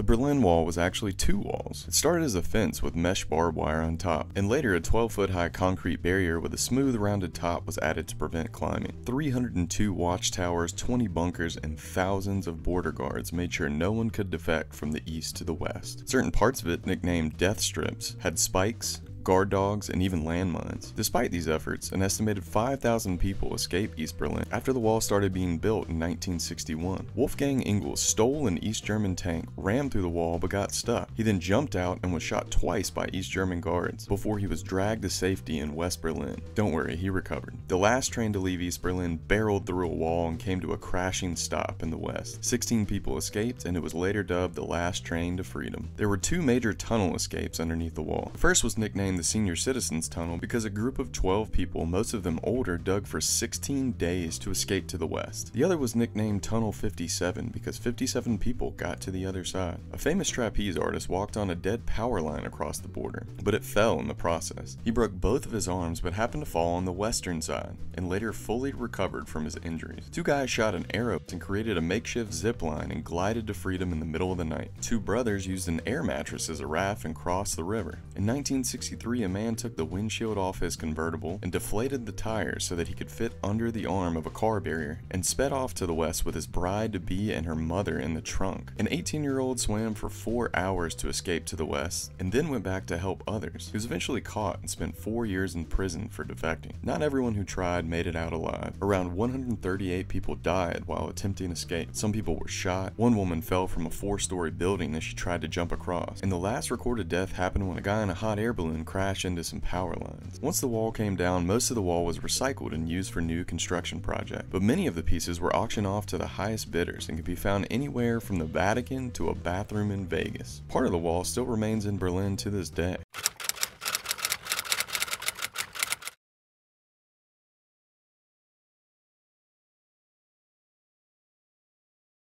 The Berlin Wall was actually two walls. It started as a fence with mesh barbed wire on top, and later a 12 foot high concrete barrier with a smooth rounded top was added to prevent climbing. 302 watchtowers, 20 bunkers, and thousands of border guards made sure no one could defect from the east to the west. Certain parts of it, nicknamed death strips, had spikes, guard dogs, and even landmines. Despite these efforts, an estimated 5,000 people escaped East Berlin after the wall started being built in 1961. Wolfgang Engels stole an East German tank, rammed through the wall, but got stuck. He then jumped out and was shot twice by East German guards before he was dragged to safety in West Berlin. Don't worry, he recovered. The last train to leave East Berlin barreled through a wall and came to a crashing stop in the west. 16 people escaped, and it was later dubbed the last train to freedom. There were two major tunnel escapes underneath the wall. The first was nicknamed the Senior Citizens Tunnel because a group of 12 people, most of them older, dug for 16 days to escape to the west. The other was nicknamed Tunnel 57 because 57 people got to the other side. A famous trapeze artist walked on a dead power line across the border, but it fell in the process. He broke both of his arms but happened to fall on the western side and later fully recovered from his injuries. Two guys shot an arrow and created a makeshift zip line and glided to freedom in the middle of the night. Two brothers used an air mattress as a raft and crossed the river. In 1963, a man took the windshield off his convertible and deflated the tires so that he could fit under the arm of a car barrier and sped off to the west with his bride to be and her mother in the trunk. An 18 year old swam for four hours to escape to the west and then went back to help others. He was eventually caught and spent four years in prison for defecting. Not everyone who tried made it out alive. Around 138 people died while attempting escape. Some people were shot. One woman fell from a four story building as she tried to jump across. And the last recorded death happened when a guy in a hot air balloon crashed into some power lines. Once the wall came down, most of the wall was recycled and used for new construction projects, but many of the pieces were auctioned off to the highest bidders and can be found anywhere from the Vatican to a bathroom in Vegas. Part of the wall still remains in Berlin to this day.